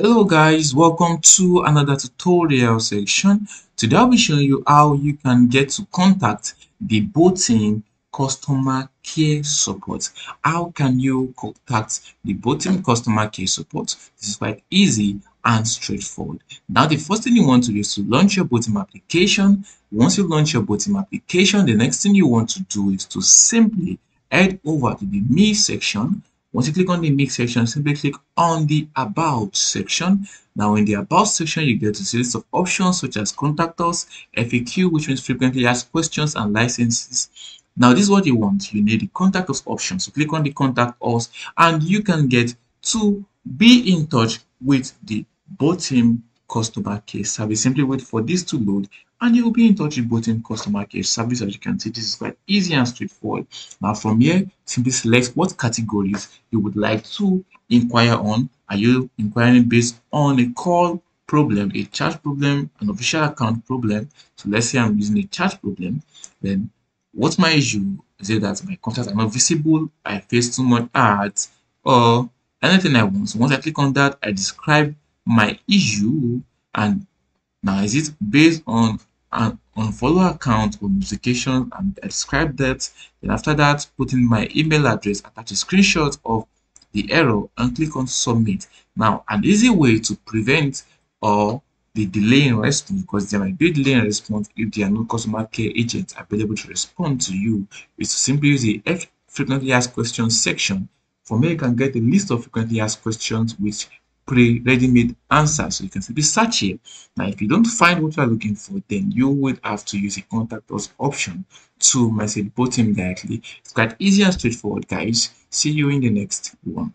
Hello guys, welcome to another tutorial section. Today I'll be showing you how you can get to contact the Botim customer care support. How can you contact the Botim customer care support? This is quite easy and straightforward. Now the first thing you want to do is to launch your Botim application. Once you launch your Botim application, the next thing you want to do is to simply head over to the me section once you click on the mix section, simply click on the about section. Now in the about section, you get a list of options such as contact us, FAQ, which means frequently asked questions and licenses. Now this is what you want. You need the contact us option. So click on the contact us and you can get to be in touch with the Botim customer care service. Simply wait for this to load and you will be in touch with Botim customer care service. As you can see, this is quite easy and straightforward. Now from here, simply select what categories you would like to inquire on. Are you inquiring based on a call problem, a charge problem, an official account problem? So let's say I'm using a charge problem. Then what's my issue? Is it that my contacts are not visible? I face too much ads or anything I want. So once I click on that, I describe my issue and now is it based on an unfollow account or notification and I describe that. Then after that put in my email address attach a screenshot of the error and click on submit. Now an easy way to prevent or the delay in response because there might be delay in response if there are no customer care agents available to respond to you is to simply use the frequently asked questions section. For me you can get a list of frequently asked questions which pre-ready-made answer. So you can simply search here. Now if you don't find what you are looking for then you would have to use the contact us option to message Botim directly. It's quite easy and straightforward guys. See you in the next one